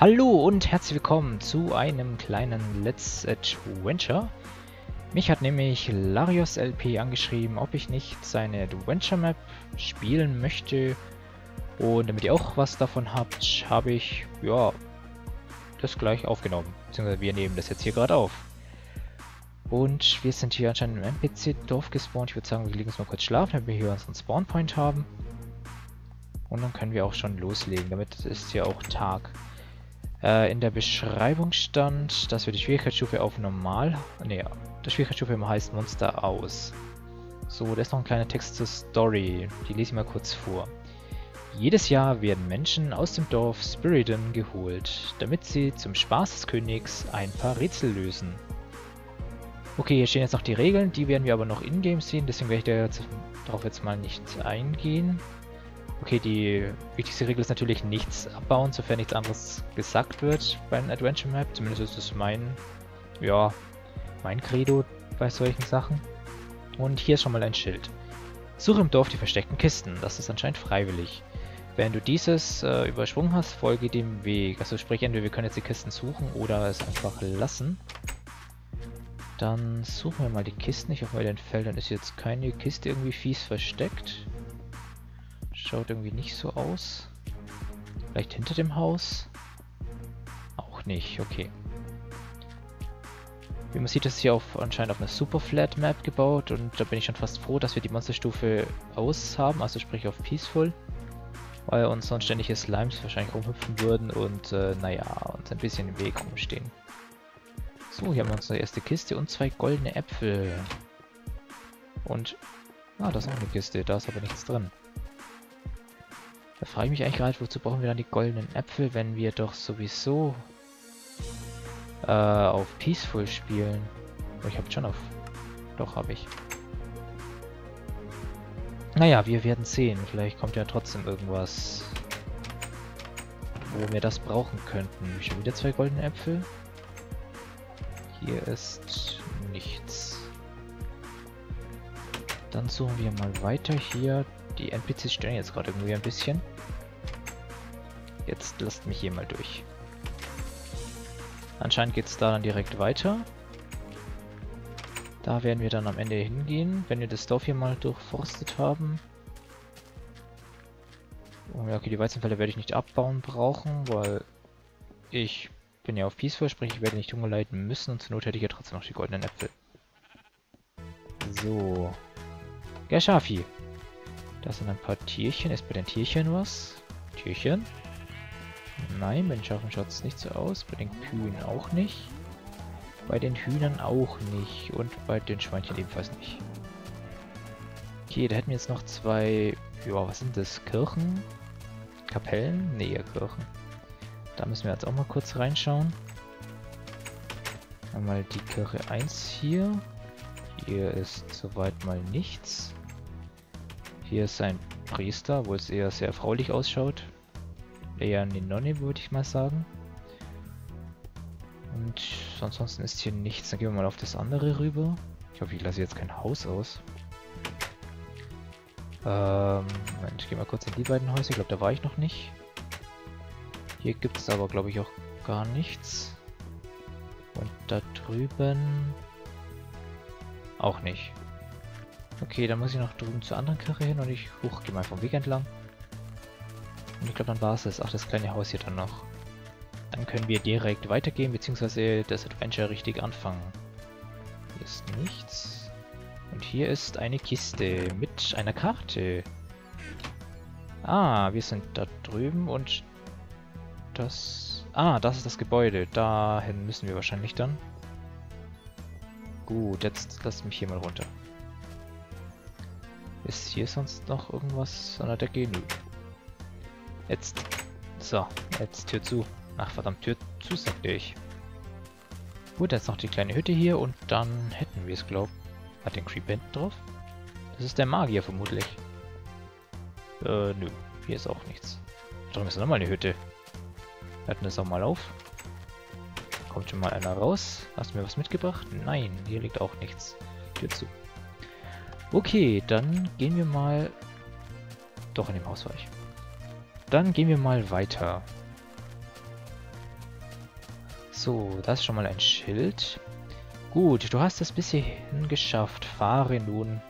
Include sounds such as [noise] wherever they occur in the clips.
Hallo und herzlich willkommen zu einem kleinen Let's Adventure. Mich hat nämlich Larios LP angeschrieben, ob ich nicht seine Adventure Map spielen möchte. Und damit ihr auch was davon habt, habe ich, ja, das gleich aufgenommen. Beziehungsweise wir nehmen das jetzt hier gerade auf. Und wir sind hier anscheinend im NPC-Dorf gespawnt. Ich würde sagen, wir legen uns mal kurz schlafen, damit wir hier unseren Spawnpoint haben. Und dann können wir auch schon loslegen. Damit ist hier auch Tag. Äh, in der Beschreibung stand, dass wir die Schwierigkeitsstufe auf normal... Ne, die Schwierigkeitsstufe heißt Monster aus. So, da ist noch ein kleiner Text zur Story. Die lese ich mal kurz vor. Jedes Jahr werden Menschen aus dem Dorf Spiridon geholt, damit sie zum Spaß des Königs ein paar Rätsel lösen. Okay, hier stehen jetzt noch die Regeln, die werden wir aber noch in-game sehen, deswegen werde ich darauf jetzt mal nicht eingehen. Okay, die wichtigste Regel ist natürlich nichts abbauen, sofern nichts anderes gesagt wird bei einem Adventure Map. Zumindest ist das mein, ja, mein Credo bei solchen Sachen. Und hier ist schon mal ein Schild. Suche im Dorf die versteckten Kisten. Das ist anscheinend freiwillig. Wenn du dieses äh, übersprungen hast, folge dem Weg. Also sprich, entweder wir können jetzt die Kisten suchen oder es einfach lassen. Dann suchen wir mal die Kisten. Ich hoffe, bei den Feldern ist jetzt keine Kiste irgendwie fies versteckt. Schaut irgendwie nicht so aus. Vielleicht hinter dem Haus? Auch nicht, okay. Wie man sieht, ist hier auf, anscheinend auf einer Super Flat Map gebaut und da bin ich schon fast froh, dass wir die Monsterstufe aus haben, also sprich auf Peaceful. Weil uns sonst ständige Slimes wahrscheinlich rumhüpfen würden und äh, naja, uns ein bisschen im Weg rumstehen. So, hier haben wir unsere erste Kiste und zwei goldene Äpfel. Und, ah, da ist auch eine Kiste, da ist aber nichts drin. Da frage ich mich eigentlich gerade, wozu brauchen wir dann die goldenen Äpfel, wenn wir doch sowieso äh, auf Peaceful spielen. Oh, ich habe schon auf... Doch, habe ich. Naja, wir werden sehen. Vielleicht kommt ja trotzdem irgendwas, wo wir das brauchen könnten. Schon wieder zwei goldene Äpfel. Hier ist nichts. Dann suchen wir mal weiter hier. Die NPCs stören jetzt gerade irgendwie ein bisschen. Jetzt lasst mich hier mal durch. Anscheinend geht es da dann direkt weiter. Da werden wir dann am Ende hingehen, wenn wir das Dorf hier mal durchforstet haben. Oh okay, die Weizenfelder werde ich nicht abbauen brauchen, weil ich bin ja auf Peaceful, sprich ich werde nicht Hunger leiden müssen und zur Not hätte ich ja trotzdem noch die goldenen Äpfel. So. Geschafi. Da sind ein paar Tierchen. Ist bei den Tierchen was? Tierchen? Nein, bei den Schafen schaut es nicht so aus. Bei den Kühen auch nicht. Bei den Hühnern auch nicht. Und bei den Schweinchen ebenfalls nicht. Okay, da hätten wir jetzt noch zwei... Ja, was sind das? Kirchen? Kapellen? Nee, Kirchen. Da müssen wir jetzt auch mal kurz reinschauen. Einmal die Kirche 1 hier. Hier ist soweit mal nichts. Hier ist ein Priester, wo es eher sehr erfraulich ausschaut. Eher eine Nonne, würde ich mal sagen. Und ansonsten ist hier nichts. Dann gehen wir mal auf das andere rüber. Ich hoffe, ich lasse jetzt kein Haus aus. Ähm, Moment, ich gehe mal kurz in die beiden Häuser. Ich glaube, da war ich noch nicht. Hier gibt es aber, glaube ich, auch gar nichts. Und da drüben auch nicht. Okay, dann muss ich noch drüben zur anderen Karre hin und ich hoch, gehe mal vom Weg entlang. Und ich glaube, dann war es das. Ach, das kleine Haus hier dann noch. Dann können wir direkt weitergehen, beziehungsweise das Adventure richtig anfangen. Hier ist nichts. Und hier ist eine Kiste mit einer Karte. Ah, wir sind da drüben und das... Ah, das ist das Gebäude. Dahin müssen wir wahrscheinlich dann. Gut, jetzt lass mich hier mal runter. Ist hier sonst noch irgendwas an der Decke? Nö. Jetzt. So, jetzt Tür zu. Ach verdammt, Tür zu, sagte ich. Gut, jetzt noch die kleine Hütte hier und dann hätten wir es, glaub. Hat den Creep hinten drauf? Das ist der Magier vermutlich. Äh, nö. Hier ist auch nichts. Darum ist nochmal eine Hütte. Hatten das auch mal auf. Kommt schon mal einer raus. Hast du mir was mitgebracht? Nein, hier liegt auch nichts. Tür zu. Okay, dann gehen wir mal... Doch, in dem Haus war ich. Dann gehen wir mal weiter. So, das ist schon mal ein Schild. Gut, du hast es bis hierhin geschafft. Fahre nun.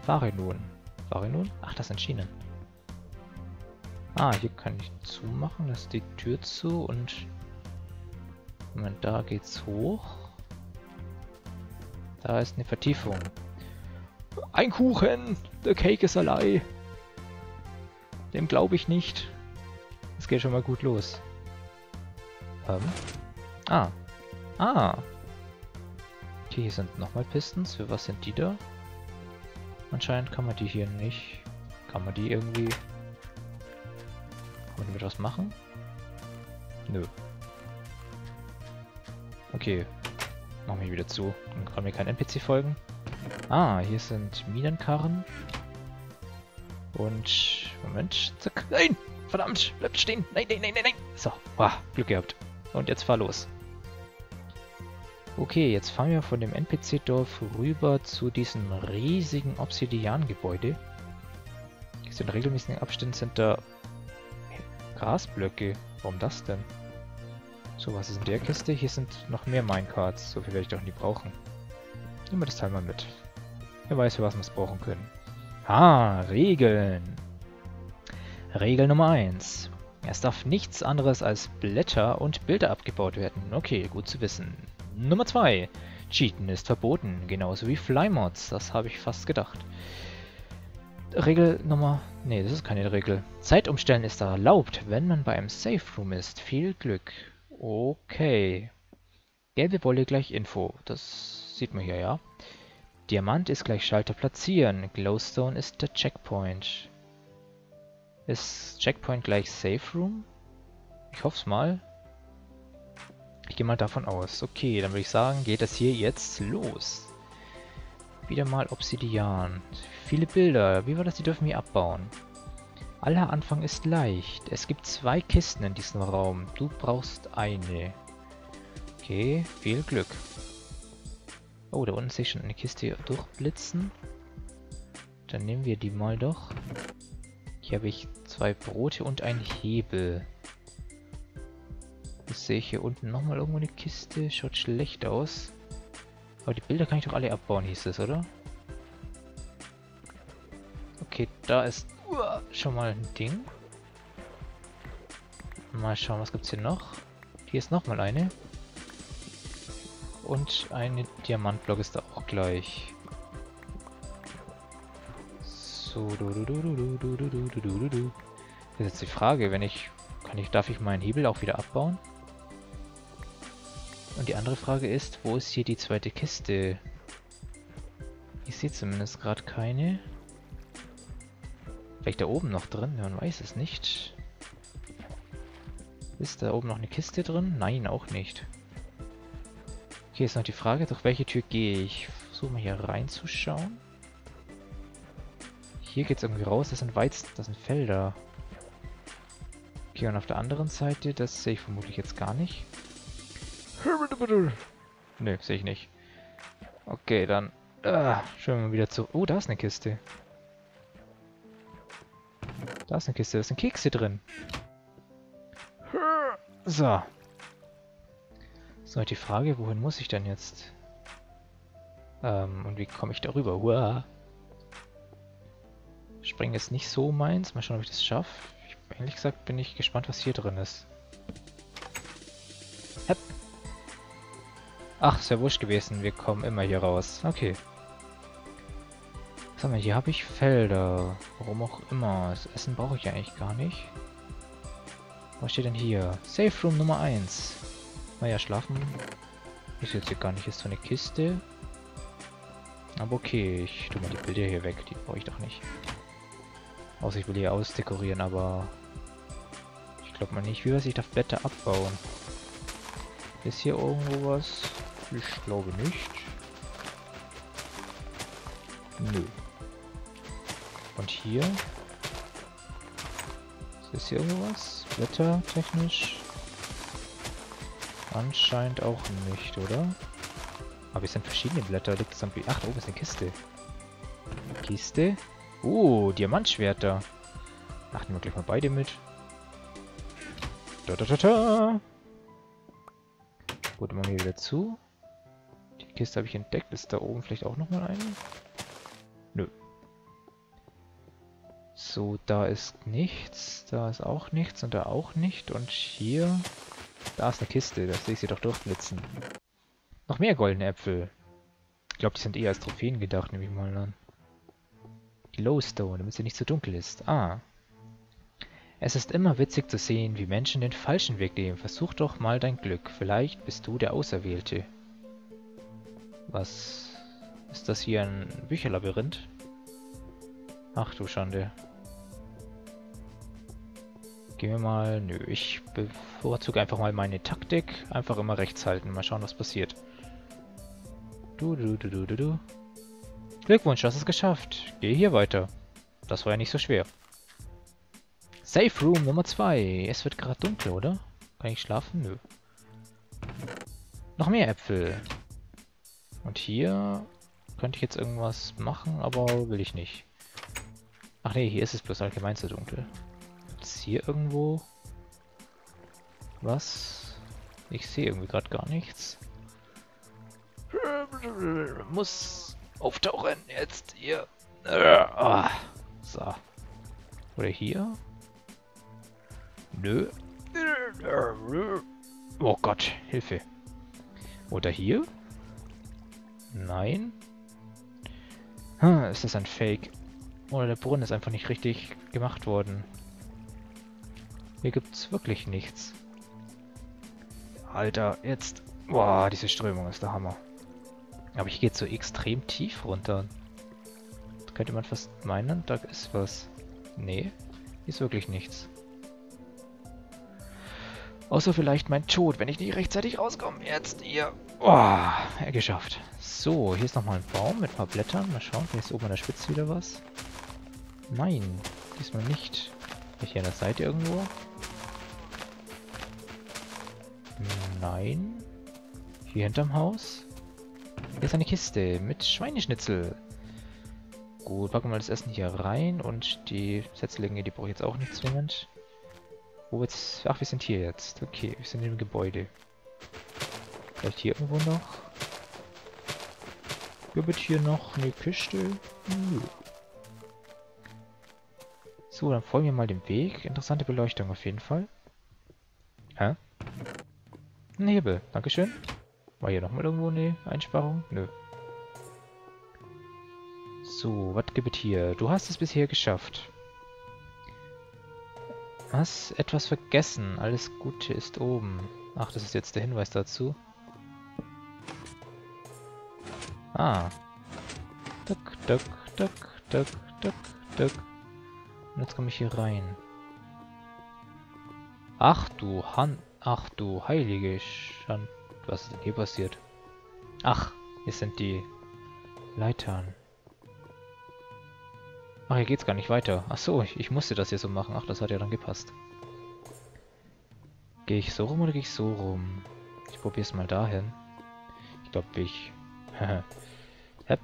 Fahre nun. Fahre nun? Ach, das sind Schienen. Ah, hier kann ich zumachen. Das ist die Tür zu und... Moment, da geht's hoch. Da ist eine Vertiefung. Ein Kuchen! The cake is a lie! Dem glaube ich nicht. Geht schon mal gut los. Ähm. Ah. Ah. Okay, hier sind nochmal Pistons. Für was sind die da? Anscheinend kann man die hier nicht. Kann man die irgendwie... Kann man damit was machen? Nö. Okay. Machen wir wieder zu. Dann kann mir kein NPC folgen. Ah, hier sind Minenkarren. Und... Moment. Zack. Nein! Verdammt! Bleibt stehen! Nein, nein, nein, nein, nein! So. Wow, Glück gehabt. Und jetzt fahr los. Okay, jetzt fahren wir von dem NPC-Dorf rüber zu diesem riesigen Obsidian-Gebäude. In regelmäßigen Abständen sind da Grasblöcke. Warum das denn? So, was ist in der Kiste? Hier sind noch mehr Minecarts. So viel werde ich doch nie brauchen. Nehmen wir das Teil mal mit. Wer weiß, für was wir es brauchen können. Ah, Regeln. Regel Nummer 1. Es darf nichts anderes als Blätter und Bilder abgebaut werden. Okay, gut zu wissen. Nummer 2. Cheaten ist verboten, genauso wie Flymods, das habe ich fast gedacht. Regel Nummer... Ne, das ist keine Regel. Zeitumstellen ist erlaubt, wenn man bei einem Safe Room ist. Viel Glück. Okay. Gelbe Wolle gleich Info. Das sieht man hier, ja. Diamant ist gleich Schalter platzieren. Glowstone ist der Checkpoint. Ist Checkpoint gleich Safe Room? Ich hoffe es mal. Ich gehe mal davon aus. Okay, dann würde ich sagen, geht das hier jetzt los. Wieder mal Obsidian. Viele Bilder. Wie war das? Die dürfen wir abbauen. Aller Anfang ist leicht. Es gibt zwei Kisten in diesem Raum. Du brauchst eine. Okay, viel Glück. Oh, da unten sehe ich schon eine Kiste durchblitzen. Dann nehmen wir die mal doch. Hier habe ich zwei Brote und einen Hebel. Jetzt sehe ich hier unten nochmal irgendwo eine Kiste. Schaut schlecht aus. Aber die Bilder kann ich doch alle abbauen, hieß es, oder? Okay, da ist uh, schon mal ein Ding. Mal schauen, was gibt's hier noch? Hier ist nochmal eine. Und eine Diamantblock ist da auch gleich. So, du, du, du, du, du, du, du, du, du, du. Das ist jetzt die Frage, wenn ich... Kann ich, darf ich meinen Hebel auch wieder abbauen? Und die andere Frage ist, wo ist hier die zweite Kiste? Ich sehe zumindest gerade keine. Vielleicht da oben noch drin? Man weiß es nicht. Ist da oben noch eine Kiste drin? Nein, auch nicht. Okay, ist noch die Frage, durch welche Tür gehe ich? Versuche mal hier reinzuschauen. Hier geht es irgendwie raus, das sind Weizen, das sind Felder. Okay, und auf der anderen Seite, das sehe ich vermutlich jetzt gar nicht. Ne, sehe ich nicht. Okay, dann äh, schauen wir wieder zu. Oh, da ist eine Kiste. Da ist eine Kiste, da sind Kekse drin. So. So, die Frage, wohin muss ich denn jetzt? Ähm, und wie komme ich darüber? Uah. Springen ist nicht so meins. Mal schauen, ob ich das schaffe. Ehrlich gesagt bin ich gespannt, was hier drin ist. Ach, ist ja wurscht gewesen. Wir kommen immer hier raus. Okay. Sag mal, hier habe ich Felder. Warum auch immer. Das Essen brauche ich ja eigentlich gar nicht. Was steht denn hier? Safe Room Nummer 1. Naja, schlafen ist jetzt hier gar nicht. Ist so eine Kiste. Aber okay, ich tue mal die Bilder hier weg. Die brauche ich doch nicht. Außer ich will hier ausdekorieren, aber... Ich glaube mal nicht. Wie weiß ich darf Blätter abbauen? Ist hier irgendwo was? Ich glaube nicht. Nö. Und hier? Ist hier irgendwas? Blätter technisch? Anscheinend auch nicht, oder? Aber es sind verschiedene Blätter. Ach, da oben ist eine Kiste. Kiste? Oh, Diamantschwerter. Ach, nehmen wir gleich mal beide mit. Da, da, da, da. Gut, machen wir wieder zu. Die Kiste habe ich entdeckt. Ist da oben vielleicht auch nochmal eine? Nö. So, da ist nichts. Da ist auch nichts und da auch nicht. Und hier... Da ist eine Kiste. Da sehe ich sie doch durchblitzen. Noch mehr goldene Äpfel. Ich glaube, die sind eher als Trophäen gedacht, nehme ich mal an. Glowstone, damit sie nicht zu so dunkel ist. Ah. Es ist immer witzig zu sehen, wie Menschen den falschen Weg nehmen. Versuch doch mal dein Glück. Vielleicht bist du der Auserwählte. Was... Ist das hier ein Bücherlabyrinth? Ach du Schande. Gehen wir mal... Nö, ich bevorzuge einfach mal meine Taktik. Einfach immer rechts halten. Mal schauen, was passiert. Du, du, du, du, du, du. Glückwunsch, hast es geschafft. Geh hier weiter. Das war ja nicht so schwer. Safe Room Nummer 2. Es wird gerade dunkel, oder? Kann ich schlafen? Nö. Noch mehr Äpfel. Und hier könnte ich jetzt irgendwas machen, aber will ich nicht. Ach nee, hier ist es bloß allgemein zu dunkel. Ist hier irgendwo was? Ich sehe irgendwie gerade gar nichts. Muss auftauchen jetzt hier. So. Oder hier? Nö. Oh Gott, Hilfe. Oder hier? Nein. Hm, ist das ein Fake? Oder der Brunnen ist einfach nicht richtig gemacht worden. Hier gibt's wirklich nichts. Alter, jetzt... Boah, diese Strömung ist der Hammer. Aber ich gehe so extrem tief runter. Da könnte man fast meinen, da ist was. Nee, ist wirklich nichts. Außer vielleicht mein Tod, wenn ich nicht rechtzeitig rauskomme. Jetzt hier. Oh, geschafft. So, hier ist nochmal ein Baum mit ein paar Blättern. Mal schauen, vielleicht ist oben an der Spitze wieder was. Nein, diesmal. Nicht hier an der Seite irgendwo? Nein. Hier hinterm Haus? Hier ist eine Kiste mit Schweineschnitzel. Gut, packen wir das Essen hier rein und die Setzlinge, die brauche ich jetzt auch nicht zwingend. Wo jetzt? Ach, wir sind hier jetzt. Okay, wir sind im Gebäude. Vielleicht hier irgendwo noch? Gibt hier noch eine Kiste? Nö. So, dann folgen wir mal dem Weg. Interessante Beleuchtung auf jeden Fall. Hä? Ein Hebel. Dankeschön. War hier nochmal irgendwo eine Einsparung? Nö. So, was gibt es hier? Du hast es bisher geschafft. Was? Etwas vergessen. Alles Gute ist oben. Ach, das ist jetzt der Hinweis dazu. Ah. Duck, duck, duck, duck, duck, duck. Und jetzt komme ich hier rein. Ach du Han... Ach du heilige Schand... Was ist denn hier passiert? Ach, hier sind die Leitern. Ach, hier geht's gar nicht weiter. Ach so, ich, ich musste das hier so machen. Ach, das hat ja dann gepasst. Gehe ich so rum oder gehe ich so rum? Ich probiere es mal dahin. Ich glaube, ich... [laughs] Hepp.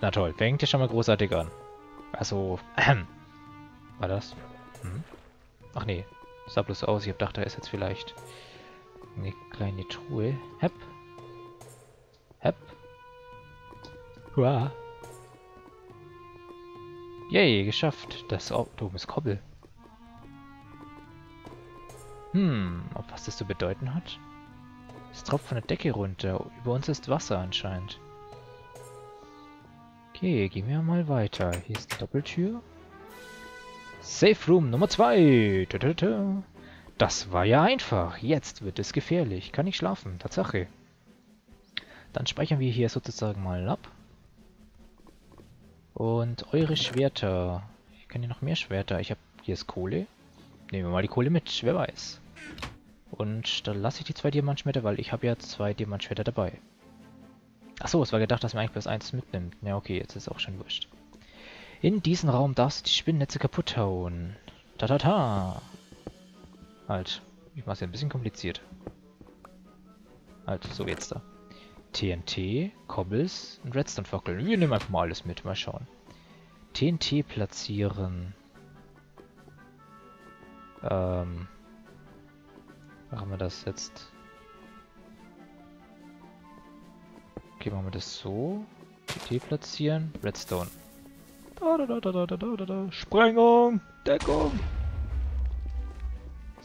Na toll, fängt ja schon mal großartig an. Also, ähm. [clears throat] War das? Hm? Ach nee, sah bloß aus. Ich hab gedacht, da ist jetzt vielleicht eine kleine Truhe. Hepp. Hepp. Hua. Yay, geschafft. Das Auto ist Kobbel. Hm, ob was das zu bedeuten hat? Es tropft von der Decke runter. Über uns ist Wasser anscheinend. Okay, gehen wir mal weiter. Hier ist die Doppeltür. Safe Room Nummer 2. Das war ja einfach. Jetzt wird es gefährlich. Kann ich schlafen. Tatsache. Dann speichern wir hier sozusagen mal ab. Und eure Schwerter. Ich kann hier noch mehr Schwerter. Ich habe hier ist Kohle. Nehmen wir mal die Kohle mit. Wer weiß. Und dann lasse ich die zwei Diamantschwerter, weil ich habe ja zwei Diamantschwerter dabei. Achso, es war gedacht, dass man eigentlich bloß eins mitnimmt. Ja, okay, jetzt ist auch schon wurscht. In diesen Raum darfst du die Spinnennetze kaputt hauen. Ta ta ta. Halt. Ich mach's ja ein bisschen kompliziert. Halt, so jetzt da. TNT, Cobbles und Redstone-Fackeln. Wir nehmen einfach mal alles mit. Mal schauen. TNT platzieren. Ähm. Machen wir das jetzt. Okay, machen wir das so. TT platzieren. Redstone. Da, da, da, da, da, da, da, da. Sprengung! Deckung!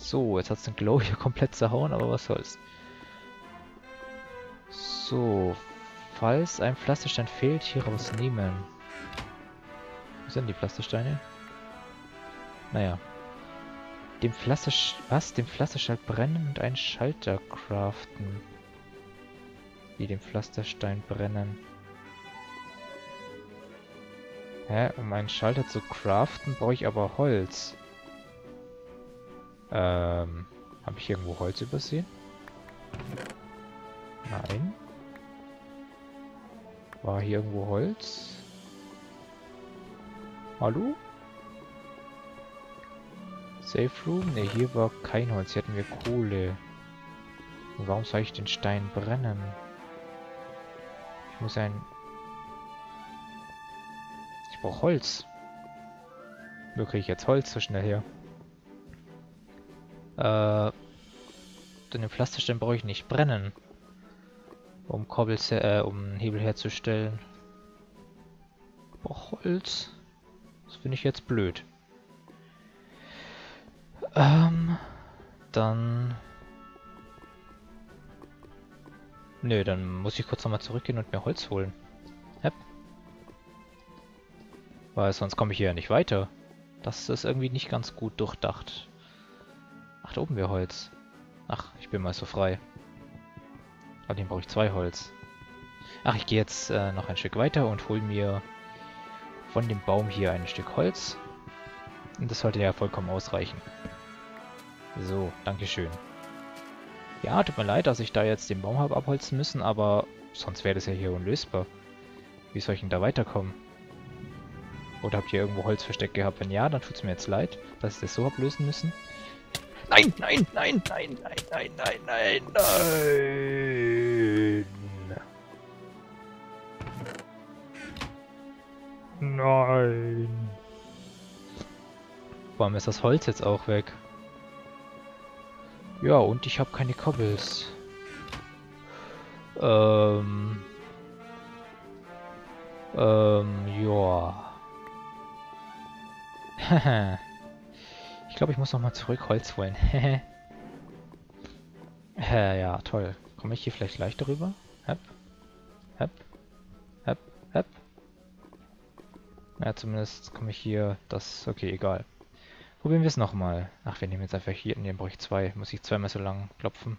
So, jetzt hat es den Glow hier [laughs] komplett zerhauen, aber was soll's. So, falls ein Pflasterstein fehlt, hier rausnehmen. Wo sind die Pflastersteine? Naja. Dem Pflaster... Was? Dem Pflasterstein brennen und einen Schalter craften. Wie den Pflasterstein brennen. Hä? Um einen Schalter zu craften, brauche ich aber Holz. Ähm... Habe ich irgendwo Holz übersehen? Nein. War hier irgendwo Holz? Hallo? Safe Room? Ne, hier war kein Holz. Hier hatten wir Kohle. Und warum soll ich den Stein brennen? Ich muss ein... Ich brauche Holz. Wo kriege ich jetzt Holz so schnell her? Äh... Den Pflasterstein brauche ich nicht brennen um Kobbel, äh, um Hebel herzustellen. Boah, Holz. Das finde ich jetzt blöd. Ähm, dann... Nö, dann muss ich kurz nochmal zurückgehen und mir Holz holen. Yep. Weil sonst komme ich hier ja nicht weiter. Das ist irgendwie nicht ganz gut durchdacht. Ach, da oben wäre Holz. Ach, ich bin mal so frei. Ah, den brauche ich zwei Holz. Ach, ich gehe jetzt äh, noch ein Stück weiter und hole mir von dem Baum hier ein Stück Holz. Und das sollte ja vollkommen ausreichen. So, Dankeschön. Ja, tut mir leid, dass ich da jetzt den Baum habe abholzen müssen, aber sonst wäre das ja hier unlösbar. Wie soll ich denn da weiterkommen? Oder habt ihr irgendwo Holz versteckt gehabt? Wenn ja, dann tut es mir jetzt leid, dass ich das so habe lösen müssen. Nein, nein, nein, nein, nein, nein, nein, nein, nein. Nein. Warum ist das Holz jetzt auch weg? Ja, und ich habe keine Cobbles. Ähm. Ähm, ja. [laughs] Haha. Ich glaube, ich muss noch mal zurück Holz holen. [laughs] äh, ja, toll. Komme ich hier vielleicht leichter rüber? Hep. Hep. Hep. Hep. Ja, zumindest komme ich hier... Das... Okay, egal. Probieren wir es nochmal. Ach, wir nehmen jetzt einfach hier... Ne, brauche ich zwei. Muss ich zweimal so lang klopfen.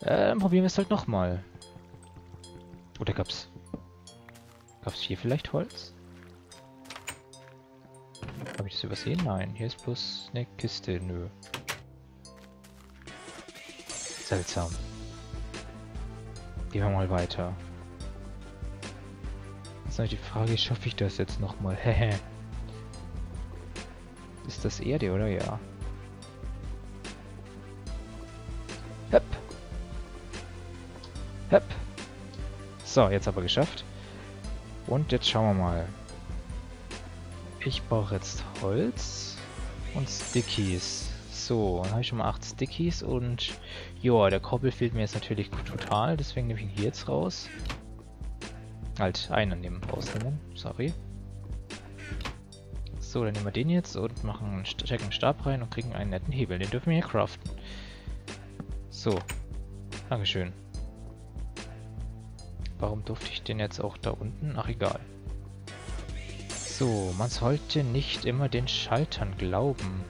Äh, probieren wir es halt nochmal. Oder gab's... Gab's hier vielleicht Holz? Habe ich das übersehen? Nein, hier ist bloß eine Kiste. Nö. Seltsam. Gehen wir mal weiter. Jetzt ist die Frage, schaffe ich das jetzt nochmal? Hehe. [laughs] ist das Erde, oder? Ja. Hep. Hep. So, jetzt aber geschafft. Und jetzt schauen wir mal. Ich brauche jetzt Holz und Stickies. So, dann habe ich schon mal 8 Stickies und ja, der Koppel fehlt mir jetzt natürlich total, deswegen nehme ich ihn hier jetzt raus. Halt, einen nehmen, rausnehmen, sorry. So, dann nehmen wir den jetzt und machen einen Stab rein und kriegen einen netten Hebel. Den dürfen wir hier craften. So, Dankeschön. Warum durfte ich den jetzt auch da unten? Ach, egal. So, man sollte nicht immer den Schaltern glauben.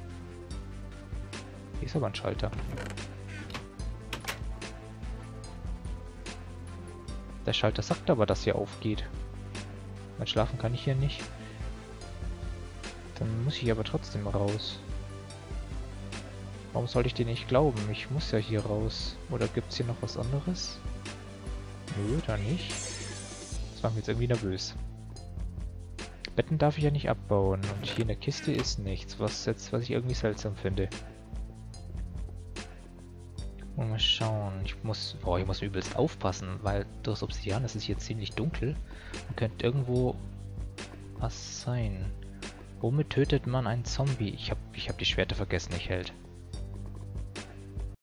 Hier ist aber ein Schalter. Der Schalter sagt aber, dass hier aufgeht. Mein Schlafen kann ich hier nicht. Dann muss ich aber trotzdem raus. Warum sollte ich dir nicht glauben? Ich muss ja hier raus. Oder gibt es hier noch was anderes? Nö, da nicht. Das war mir jetzt irgendwie nervös. Betten darf ich ja nicht abbauen. Und hier in der Kiste ist nichts, was jetzt, was ich irgendwie seltsam finde. mal schauen. Ich muss, boah, ich muss übelst aufpassen, weil durch Obsidian ist es hier ziemlich dunkel. Und könnte irgendwo was sein. Womit tötet man einen Zombie? Ich habe ich hab die Schwerter vergessen, ich hält.